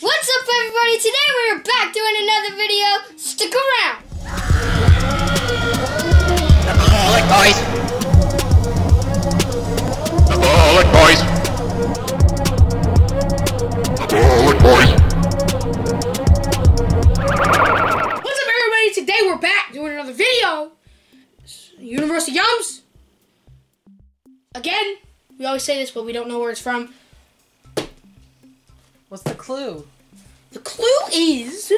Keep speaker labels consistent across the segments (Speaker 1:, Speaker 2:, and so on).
Speaker 1: What's up, everybody? Today we're back doing another video. Stick around.
Speaker 2: Alcoholic boys. Alcoholic boys. Alcoholic boys.
Speaker 3: What's up, everybody? Today we're back doing another video. Universal Yums. Again, we always say this, but we don't know where it's from.
Speaker 4: What's the clue?
Speaker 3: The clue is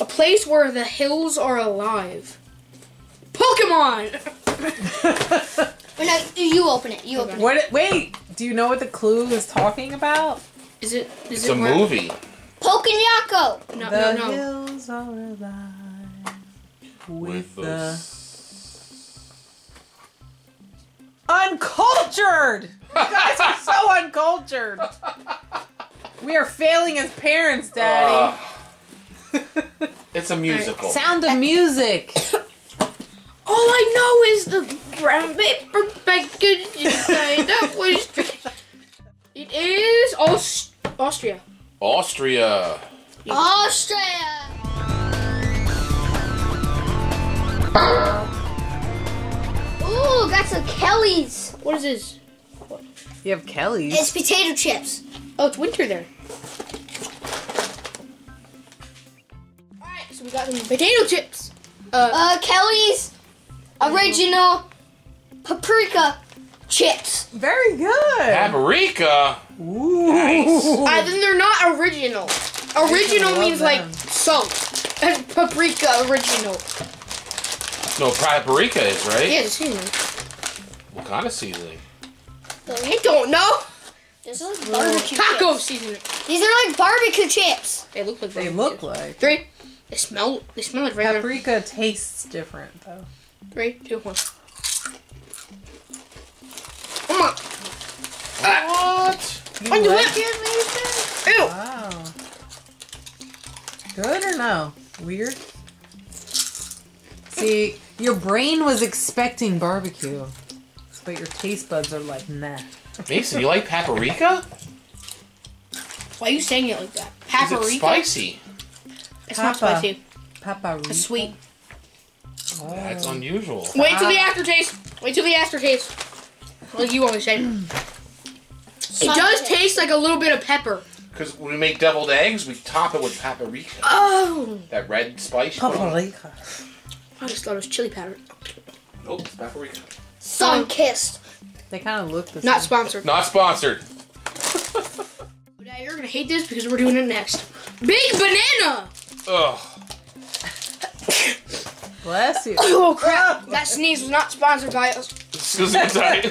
Speaker 3: a place where the hills are alive. Pokemon.
Speaker 1: No, you open it. You open it.
Speaker 4: What? Wait. Do you know what the clue is talking about?
Speaker 3: Is it? Is
Speaker 5: It's
Speaker 3: it
Speaker 5: a
Speaker 3: where-
Speaker 5: movie.
Speaker 1: Pokemon.
Speaker 3: No,
Speaker 4: the
Speaker 3: no, no.
Speaker 4: hills are alive with, the uncultured. You guys are so uncultured. We are failing as parents, Daddy.
Speaker 5: It's a musical.
Speaker 4: Sound of music.
Speaker 3: All I know is the brown paper bag inside that was. It is Aust- Austria.
Speaker 5: Austria.
Speaker 1: Australia. Ooh, got some Kelly's.
Speaker 3: What is this?
Speaker 4: You have Kelly's.
Speaker 1: It's potato chips.
Speaker 3: Oh, it's winter there. Alright, so we got some potato chips. Uh,
Speaker 1: Uh, Kelly's original paprika chips.
Speaker 4: Very good.
Speaker 5: Paprika.
Speaker 4: Ooh.
Speaker 3: I think they're not original. Original
Speaker 4: love
Speaker 3: means like salt. And paprika original.
Speaker 5: No, paprika is right.
Speaker 3: Yeah, the seasoning.
Speaker 5: What kind of seasoning?
Speaker 3: I don't know.
Speaker 1: This is barbecue
Speaker 3: Taco
Speaker 1: chips.
Speaker 3: seasoning.
Speaker 1: These are like barbecue chips.
Speaker 3: They look like
Speaker 4: They
Speaker 3: barbecue.
Speaker 4: look like.
Speaker 3: Three. They smell. They smell like regular.
Speaker 4: Paprika tastes different though.
Speaker 3: Three, two, one. Come on.
Speaker 5: What?
Speaker 4: You
Speaker 3: Undo
Speaker 4: like
Speaker 3: it.
Speaker 4: it, Mason?
Speaker 3: Ew.
Speaker 4: Wow. Good or no? Weird? See, your brain was expecting barbecue, but your taste buds are like, nah.
Speaker 5: Mason, you like paprika?
Speaker 3: Why are you saying it like that? Paprika.
Speaker 5: It's spicy.
Speaker 3: It's not spicy.
Speaker 4: Paprika.
Speaker 3: It's sweet.
Speaker 5: That's unusual.
Speaker 3: Wait till the aftertaste. Wait till the aftertaste. Like you always say. It does taste like a little bit of pepper.
Speaker 5: Because when we make deviled eggs, we top it with paprika.
Speaker 3: Oh.
Speaker 5: That red spice. you put on it.
Speaker 4: Paprika.
Speaker 3: I just thought it was chili powder.
Speaker 5: Nope, it's paprika.
Speaker 1: Sun kissed.
Speaker 4: They kind of look the
Speaker 3: Not
Speaker 4: same.
Speaker 3: sponsored.
Speaker 5: Not sponsored.
Speaker 3: Now you're gonna hate this because we're doing it next. Big banana.
Speaker 5: Ugh.
Speaker 4: Bless you.
Speaker 3: Oh crap! That sneeze was not sponsored by us.
Speaker 5: Excuse me, sorry.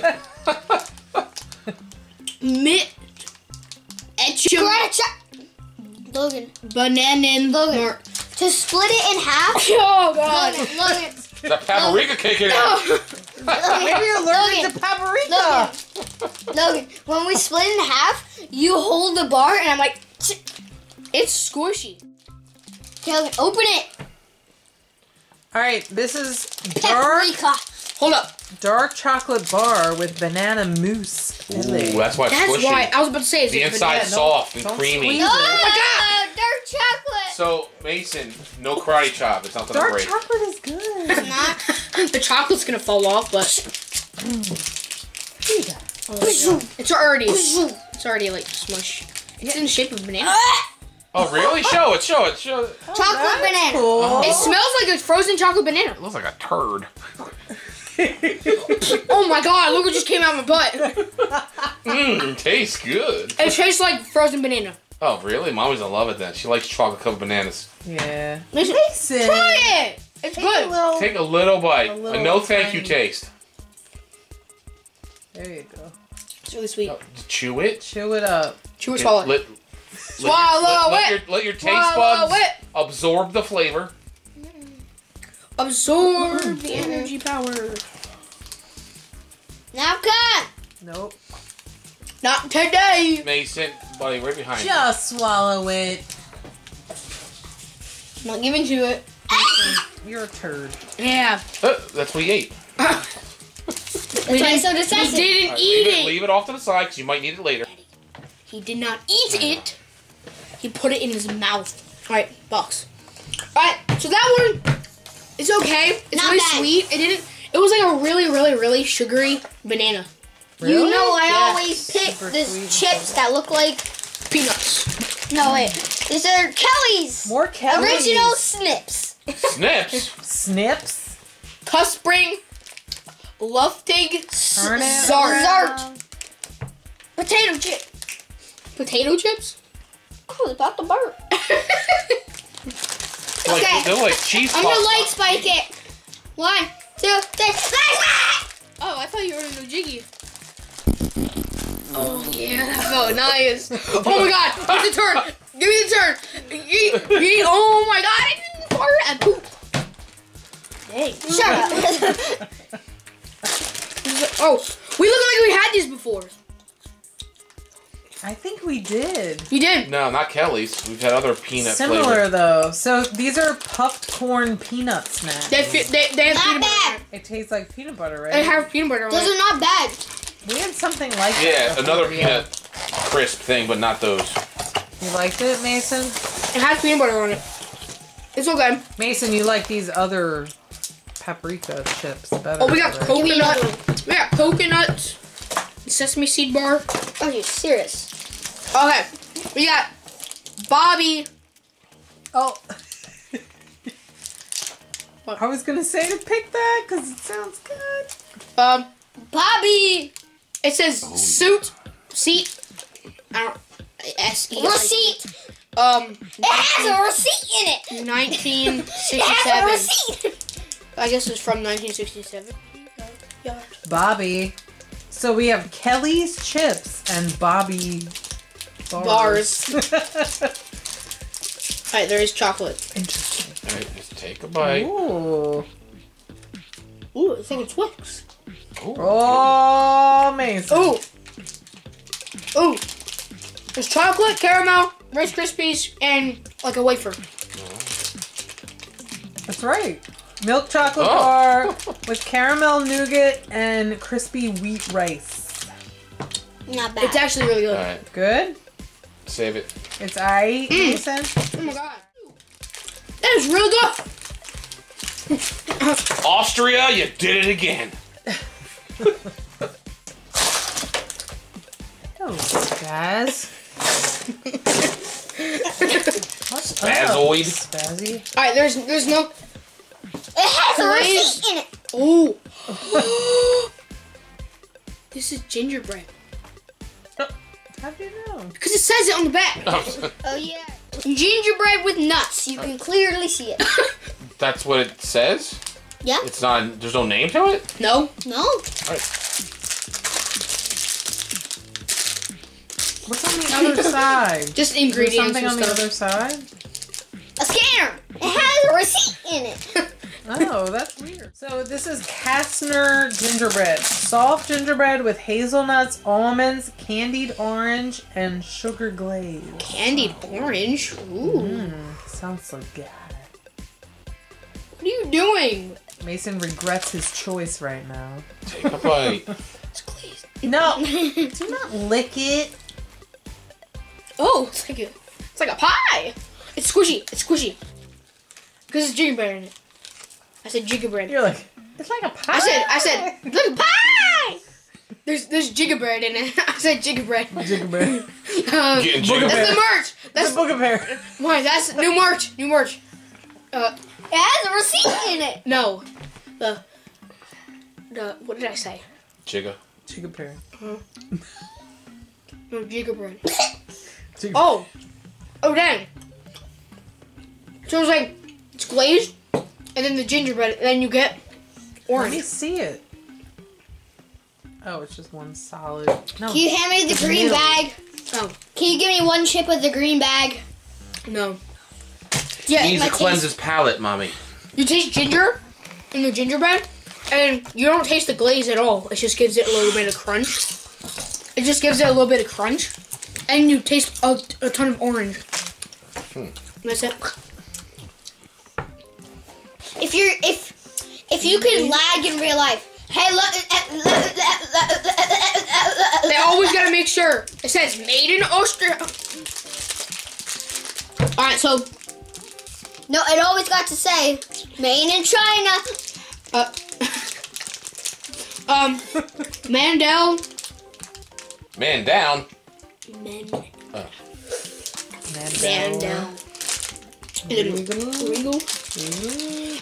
Speaker 3: Mint. Etchum.
Speaker 1: Logan.
Speaker 3: Banana and
Speaker 1: Logan.
Speaker 3: Mar-
Speaker 1: To split it in half.
Speaker 3: Oh god.
Speaker 1: Logan. Logan.
Speaker 5: That paprika kicking in.
Speaker 4: Maybe you're allergic
Speaker 1: Logan.
Speaker 4: to paprika.
Speaker 1: Logan. Logan. When we split in half, you hold the bar, and I'm like,
Speaker 3: It's squishy.
Speaker 1: okay, Logan, open it.
Speaker 4: All right, this is dark,
Speaker 1: Paprika.
Speaker 3: Hold up.
Speaker 4: Dark chocolate bar with banana mousse filling.
Speaker 5: Ooh, that's why it's
Speaker 3: That's
Speaker 5: squishy.
Speaker 3: why I was about to say it's
Speaker 5: the inside
Speaker 3: banana.
Speaker 5: soft and
Speaker 4: don't
Speaker 5: creamy.
Speaker 4: squeeze
Speaker 1: Oh, oh dark chocolate.
Speaker 5: So Mason, no karate chop. It's not gonna
Speaker 4: Dark
Speaker 5: break.
Speaker 4: chocolate is good.
Speaker 1: Not.
Speaker 3: the chocolate's gonna fall off, but mm.
Speaker 4: oh Here you go.
Speaker 3: it's already it's already like smush. It's in the shape of a banana.
Speaker 5: Oh really? Show it. Show it. Show it.
Speaker 1: Oh, chocolate
Speaker 4: That's
Speaker 1: banana.
Speaker 4: Cool.
Speaker 3: It smells like a frozen chocolate banana.
Speaker 5: It looks like a turd.
Speaker 3: Oh my god, look what just came out of my butt.
Speaker 5: Mmm, tastes good.
Speaker 3: It tastes like frozen banana.
Speaker 5: Oh really? Mommy's gonna love it then. She likes chocolate covered bananas.
Speaker 4: yeah.
Speaker 3: Listen,
Speaker 4: Mason.
Speaker 3: try it. It's
Speaker 4: Take
Speaker 3: good.
Speaker 4: a little.
Speaker 5: Take a little bite.
Speaker 4: A
Speaker 5: A,
Speaker 4: little
Speaker 5: no thank you taste.
Speaker 4: There you go.
Speaker 3: It's really sweet.
Speaker 5: Oh, Chew it.
Speaker 4: Chew it up.
Speaker 3: Chew or swallow. It.
Speaker 5: let,
Speaker 3: Swallow
Speaker 5: let, let your, let your taste
Speaker 3: Swallow
Speaker 5: buds
Speaker 3: it.
Speaker 5: absorb the flavor.
Speaker 3: Absorb the energy power.
Speaker 1: Now cut.
Speaker 4: Nope.
Speaker 3: Not today.
Speaker 5: Mason, buddy, right behind you.
Speaker 4: Just swallow it.
Speaker 3: Not giving to it.
Speaker 4: You're a turd.
Speaker 3: Yeah.
Speaker 5: Uh, that's what he ate.
Speaker 3: We
Speaker 1: Why
Speaker 3: didn't,
Speaker 1: so
Speaker 3: he didn't
Speaker 5: All right,
Speaker 3: eat
Speaker 5: leave
Speaker 3: it.
Speaker 5: Leave it off to the side because you might need it later.
Speaker 3: He did not eat it. he put it in his mouth. All right, box. All right, so that one, it's okay. It's
Speaker 1: Not
Speaker 3: really
Speaker 1: bad.
Speaker 3: sweet. It didn't. It was like a really, really, really sugary banana.
Speaker 1: You know I
Speaker 3: Yeah.
Speaker 1: always pick
Speaker 4: Super
Speaker 1: this chips that look like
Speaker 3: Peanuts.
Speaker 1: no wait. These are Kelly's
Speaker 4: More Kelly's.
Speaker 1: original snips.
Speaker 5: Snips.
Speaker 4: Snips.
Speaker 3: Cuss Spring, Luftig,
Speaker 4: Turn it
Speaker 3: Zart.
Speaker 1: Potato chip.
Speaker 3: Potato chips?
Speaker 1: I was about to burp.
Speaker 5: Like,
Speaker 1: Okay.
Speaker 5: They're like cheese
Speaker 1: I'm gonna light spike it. One, two, three.
Speaker 3: Oh, I thought you were gonna go jiggy. Oh yeah, that felt nice. Oh my god, give me the turn. Give me the turn. Yeet, yeet. Oh my god, I didn't fart and poop. Dang.
Speaker 1: Shut up.
Speaker 3: Oh, we look like we had these before.
Speaker 4: I think we did.
Speaker 3: You did.
Speaker 5: No, not Kelly's. We've had other peanut
Speaker 4: Similar
Speaker 5: flavor.
Speaker 4: though. So these are puffed corn peanut snacks.
Speaker 3: They fi- they they have
Speaker 1: Not
Speaker 3: peanut
Speaker 1: bad.
Speaker 3: butter.
Speaker 4: It tastes like peanut butter, right?
Speaker 3: They have peanut butter on
Speaker 1: Those
Speaker 3: it.
Speaker 1: are not bad.
Speaker 4: we had something like
Speaker 5: Yeah,
Speaker 4: that.
Speaker 5: another
Speaker 4: before.
Speaker 5: peanut crisp thing, but not those.
Speaker 4: You liked it, Mason?
Speaker 3: It has peanut butter on it. It's okay.
Speaker 4: Mason, you like these other paprika chips better?
Speaker 3: Oh, we got
Speaker 4: right?
Speaker 1: Give me another
Speaker 3: coconut. We got coconut. Sesame seed bar.
Speaker 1: Are you serious?
Speaker 3: Okay, we got Bobby.
Speaker 4: Oh. I was gonna say to pick that because it sounds good.
Speaker 3: Um,
Speaker 1: Bobby.
Speaker 3: it says suit seat. I don't. S E.
Speaker 1: Receipt.
Speaker 3: Um,
Speaker 1: It has a receipt in it. It has a
Speaker 3: 1967.
Speaker 1: receipt.
Speaker 3: I guess it's from 1967. Yeah.
Speaker 4: Bobby. So we have Kelly's chips and Bobby bars.
Speaker 3: Alright, there is chocolate.
Speaker 4: Interesting.
Speaker 5: Alright, just take a bite.
Speaker 4: Ooh.
Speaker 3: Ooh, it's like a Twix.
Speaker 5: Ooh.
Speaker 4: Oh, amazing.
Speaker 3: Ooh. Ooh. There's chocolate, caramel, Rice Krispies, and like a wafer.
Speaker 4: That's right. Milk chocolate
Speaker 5: Oh.
Speaker 4: bar with caramel nougat and crispy wheat rice.
Speaker 1: Not bad.
Speaker 3: It's actually really good.
Speaker 5: Alright,
Speaker 4: Good?
Speaker 5: Save it.
Speaker 4: It's aight, Mason? Mm.
Speaker 3: Oh my god. That is really good.
Speaker 5: Austria, you did it again.
Speaker 4: Oh, Spaz. What's
Speaker 5: Spazoid.
Speaker 4: Spazzy?
Speaker 3: Alright, there's there's no.
Speaker 1: it has a
Speaker 3: Please.
Speaker 1: receipt in it.
Speaker 3: Ooh. this is gingerbread.
Speaker 4: How do you know?
Speaker 3: Because it says it on the back.
Speaker 1: Oh, oh yeah. Gingerbread with nuts. You can clearly see it.
Speaker 5: That's what it says?
Speaker 1: Yeah.
Speaker 5: It's not, there's no name to it?
Speaker 3: No.
Speaker 1: No. All right.
Speaker 4: What's on the other side?
Speaker 3: Just
Speaker 4: Is there
Speaker 3: ingredients
Speaker 4: something
Speaker 3: and
Speaker 4: on the other side?
Speaker 1: A scanner. It has a receipt in it.
Speaker 4: Oh, that's weird. So this is Kastner gingerbread. Soft gingerbread with hazelnuts, almonds, candied orange, and sugar glaze.
Speaker 3: Candied orange. Ooh.
Speaker 4: Mmm, sounds so good.
Speaker 3: What are you doing?
Speaker 4: Mason regrets his choice right now.
Speaker 5: Take a bite.
Speaker 3: It's glazed.
Speaker 4: No, do not lick it.
Speaker 3: Oh, it's like a, it's like a pie. It's squishy. It's squishy. Because it's gingerbread in it. I said gingerbread.
Speaker 4: You're like, it's like a pie.
Speaker 3: I said, I said, look, pie. There's there's gingerbread in it. I said gingerbread.
Speaker 4: gingerbread.
Speaker 3: Uh,
Speaker 5: Getting
Speaker 3: that's the merch.
Speaker 4: That's
Speaker 3: That's
Speaker 4: a book of hair.
Speaker 3: why. That's new merch. New merch. Uh,
Speaker 1: It has a receipt in it.
Speaker 3: no, the the what did I say?
Speaker 5: Jigga.
Speaker 4: Chicken pear.
Speaker 3: No gingerbread.
Speaker 4: Jig-
Speaker 3: Oh, oh dang. So it's like it's glazed, and then the gingerbread, and then you get
Speaker 4: Let me
Speaker 3: orange.
Speaker 4: see it. Oh, it's just one solid. No.
Speaker 1: Can you hand me the green
Speaker 4: middle.
Speaker 1: bag?
Speaker 3: Oh
Speaker 1: Can you give me one chip of the green bag?
Speaker 3: no.
Speaker 5: He
Speaker 3: Yeah,
Speaker 5: needs to cleanse his palate, mommy.
Speaker 3: you taste ginger in the gingerbread, and you don't taste the glaze at all. It just gives it a little bit of crunch. It just gives it a little bit of crunch, and you taste a, a ton of orange. Hmm. That's it.
Speaker 1: In real life. Hey, look.
Speaker 3: They always gotta make sure it says made in Austria. All right, so
Speaker 1: No, it always got to say made in China.
Speaker 3: uh, um, Mandel.
Speaker 5: Man down.
Speaker 1: Mandel.
Speaker 3: Mandel. And then Regal.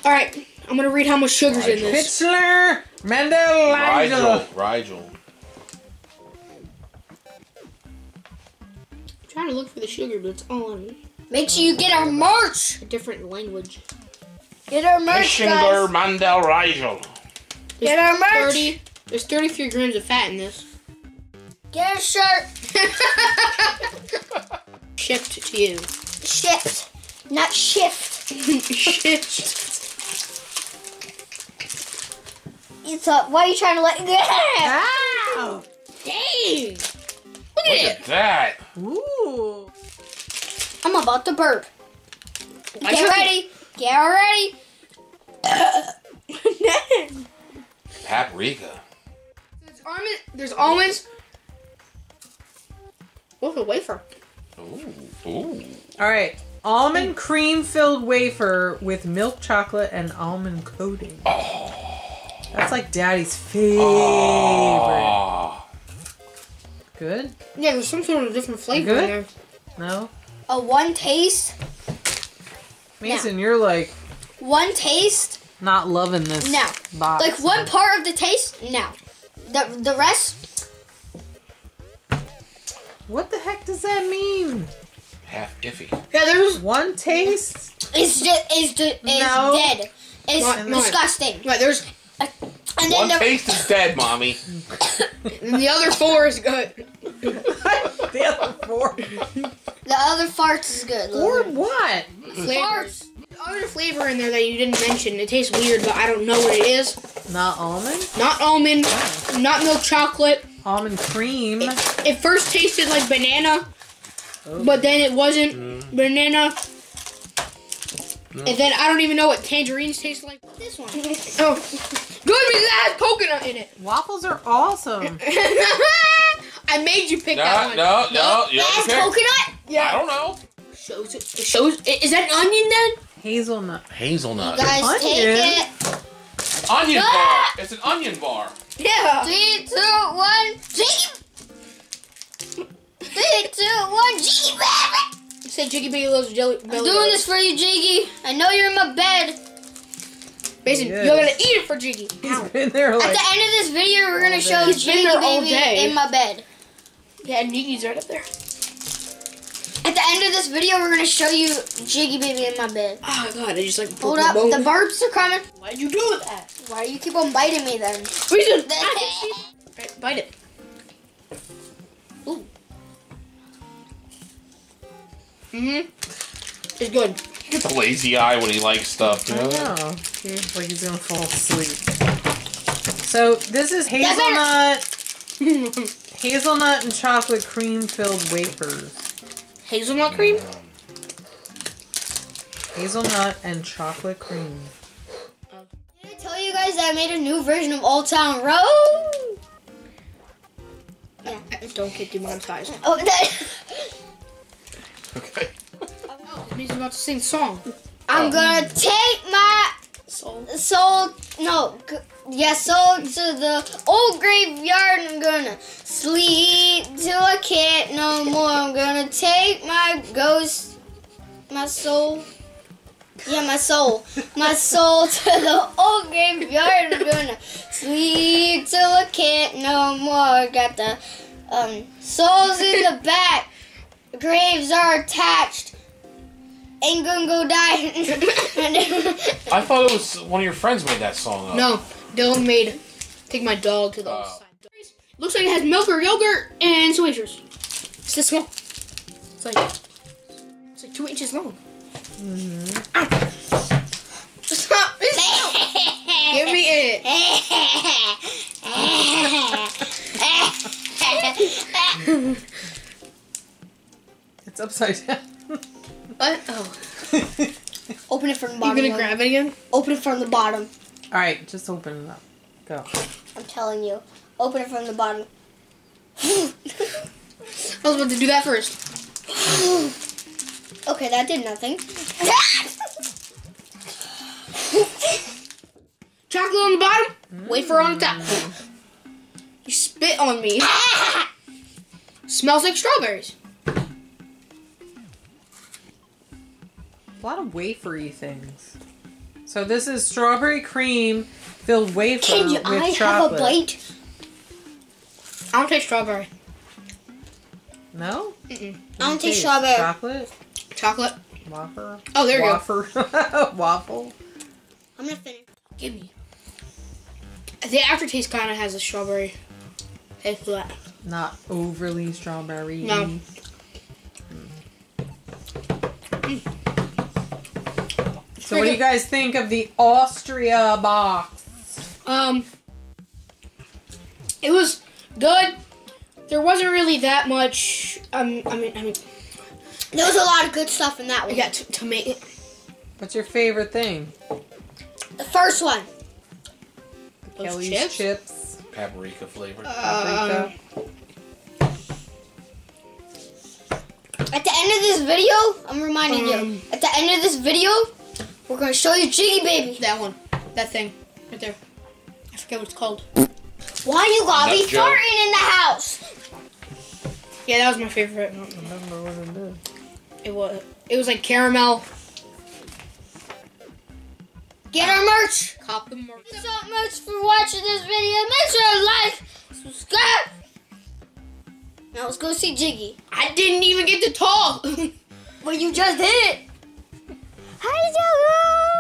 Speaker 3: All right, I'm gonna read how much sugar's in this.
Speaker 4: Pitchler, Mendel,
Speaker 5: Rigel.
Speaker 4: Rigel.
Speaker 5: Rigel.
Speaker 3: trying to look for the sugar, but it's all in
Speaker 1: Make sure you get our merch.
Speaker 3: a different language.
Speaker 1: Get our merch,
Speaker 5: Kishinger
Speaker 1: guys.
Speaker 5: Mandel Rigel.
Speaker 1: Get our merch.
Speaker 3: 30. There's 33 grams of fat in this.
Speaker 1: Get a shirt.
Speaker 3: Shipped to you.
Speaker 1: Shift, not shift.
Speaker 3: shift.
Speaker 1: It's up. why are you trying to let?
Speaker 4: Ow!
Speaker 3: Dang. Look
Speaker 5: Look
Speaker 3: at
Speaker 5: at that.
Speaker 4: Ooh.
Speaker 1: I'm about to burp.
Speaker 3: I
Speaker 1: Get
Speaker 3: took
Speaker 1: ready. Get ready.
Speaker 5: Paprika.
Speaker 3: There's almond. There's almonds. What's a wafer?
Speaker 5: Ooh. Ooh.
Speaker 4: All right. Almond cream filled wafer with milk chocolate and almond coating. That's like daddy's favorite.
Speaker 5: Ah.
Speaker 4: Good?
Speaker 3: Yeah, there's some sort of different flavor
Speaker 4: Good?
Speaker 3: in there.
Speaker 4: No?
Speaker 1: A one taste.
Speaker 4: Mason, you're like
Speaker 1: One taste.
Speaker 4: not loving this
Speaker 1: No.
Speaker 4: box.
Speaker 1: Like one part of the taste. No. The the rest.
Speaker 4: What the heck does that mean?
Speaker 5: Half iffy.
Speaker 3: Yeah, there's.
Speaker 4: One taste?
Speaker 1: It's just is the is
Speaker 4: No.
Speaker 1: dead. It's
Speaker 3: Not- not-
Speaker 1: disgusting.
Speaker 3: Right, there's.
Speaker 1: And then
Speaker 5: One
Speaker 1: the,
Speaker 5: taste is dead, mommy.
Speaker 3: And the other four is good.
Speaker 4: the other four.
Speaker 1: the other farts is good.
Speaker 4: Or what?
Speaker 3: Flavors. Other flavor in there that you didn't mention. It tastes weird, but I don't know what it is.
Speaker 4: Not almond?
Speaker 3: Not almond. Not milk chocolate.
Speaker 4: Almond cream.
Speaker 3: It first tasted like banana, but then it wasn't banana. And then I don't even know what tangerines taste like. This one. Oh, good because it has coconut in it.
Speaker 4: Waffles are awesome.
Speaker 3: I made you pick
Speaker 5: No,
Speaker 3: that one.
Speaker 5: no, no. You
Speaker 1: That's
Speaker 5: okay?
Speaker 1: coconut.
Speaker 5: I don't know.
Speaker 3: Shows it. It shows. Is that an onion then?
Speaker 4: Hazelnut.
Speaker 5: Hazelnut.
Speaker 1: Guys,
Speaker 4: Onion.
Speaker 1: take it.
Speaker 5: Onion bar.
Speaker 1: Ah!
Speaker 5: It's an onion bar.
Speaker 3: Yeah.
Speaker 1: Three, two, one, Jiggy. Three, two, one, Jiggy, baby.
Speaker 3: You said Jiggy Baby loves jelly.
Speaker 1: I'm doing this for you, Jiggy. I know you're in my bed.
Speaker 3: Mason,
Speaker 4: Yes.
Speaker 3: you're gonna eat it for Jiggy.
Speaker 4: He's been there
Speaker 1: At the end of this video, we're gonna show
Speaker 4: day.
Speaker 1: Jiggy baby in my bed.
Speaker 3: Yeah, and Gigi's right up there.
Speaker 1: At the end of this video, we're gonna show you Jiggy baby in my bed.
Speaker 3: Oh god, I just like
Speaker 1: Hold up,
Speaker 3: bone.
Speaker 1: the birds are coming.
Speaker 3: Why'd you do that?
Speaker 1: Why do you keep on biting me then?
Speaker 3: Mason, Right, bite it. Mm-hmm. It's good.
Speaker 5: He gets a lazy eye when he likes stuff. You
Speaker 4: I
Speaker 5: know?
Speaker 4: know. He's like he's gonna fall asleep. So this is hazelnut, hazelnut and chocolate cream filled wafers.
Speaker 3: Hazelnut cream?
Speaker 4: Hazelnut and chocolate cream.
Speaker 1: Did I tell you guys that I made a new version of Old Town Road?
Speaker 3: Yeah. Don't get demonetized.
Speaker 1: Oh, that.
Speaker 5: Okay.
Speaker 3: He's about to sing song.
Speaker 1: I'm gonna take my
Speaker 3: Soul.
Speaker 1: soul. No, g- yeah, soul to the old graveyard. I'm gonna sleep till I can't no more. I'm gonna take my ghost, my soul. Yeah, my soul. My soul to the old graveyard. I'm gonna sleep till I can't no more. I got the um, souls in the back. Graves are attached. Ain't gonna go die.
Speaker 5: I thought it was one of your friends made that song up.
Speaker 3: No, Dylan made Take My Dog to the other
Speaker 5: Oh.
Speaker 3: side. Looks like it has milk or yogurt and some wafers. It's this small. It's like it's like two inches long. Ow. Stop! Give me it.
Speaker 4: It's upside down.
Speaker 3: What? Oh,
Speaker 1: Open it from the bottom.
Speaker 3: you
Speaker 1: bottom.
Speaker 3: gonna
Speaker 1: one.
Speaker 3: grab it again?
Speaker 1: Open it from the bottom.
Speaker 4: All right, just open it up. Go.
Speaker 1: I'm telling you. Open it from the bottom.
Speaker 3: I was about to do that first.
Speaker 1: Okay. Okay, that did nothing.
Speaker 3: Chocolate on the bottom, wafer on the top. Mm. You spit on me. Smells like strawberries.
Speaker 4: A lot of wafery things. So this is strawberry cream filled wafer
Speaker 1: Can you,
Speaker 4: with
Speaker 1: I
Speaker 4: chocolate.
Speaker 1: have a bite?
Speaker 3: I don't taste strawberry.
Speaker 4: No?
Speaker 3: Mm-mm.
Speaker 1: I don't taste strawberry.
Speaker 4: Chocolate?
Speaker 3: Chocolate.
Speaker 4: Wafer?
Speaker 3: Oh, there you go.
Speaker 4: Waffle?
Speaker 1: I'm gonna finish.
Speaker 3: Give me. The aftertaste kind of has a strawberry taste to that.
Speaker 4: Not overly strawberry.
Speaker 3: No.
Speaker 4: So what do you guys think of the Austria box?
Speaker 3: Um, it was good. There wasn't really that much. Um, I mean, I mean,
Speaker 1: There was a lot of good stuff in that
Speaker 3: I
Speaker 1: one.
Speaker 3: got t- tomato.
Speaker 4: What's your favorite thing?
Speaker 1: The first one.
Speaker 3: Those
Speaker 4: Kelly's
Speaker 3: chips?
Speaker 4: chips.
Speaker 5: Paprika flavor.
Speaker 3: Uh,
Speaker 4: paprika.
Speaker 1: At the end of this video, I'm reminding you.
Speaker 3: Um.
Speaker 1: At the end of this video, we're gonna show you Jiggy Baby.
Speaker 3: that one, that thing, right there. I forget what it's called.
Speaker 1: Why you gotta be
Speaker 5: Joe.
Speaker 1: farting in the house?
Speaker 3: Yeah, that was my favorite.
Speaker 4: I don't remember what it is.
Speaker 3: It was. It was like caramel.
Speaker 1: Get our merch.
Speaker 3: Cop the merch.
Speaker 1: Thank you so much for watching this video. Make sure to like, subscribe. Now let's go see Jiggy.
Speaker 3: I didn't even get to talk.
Speaker 1: Well, you just did. 海角、じ。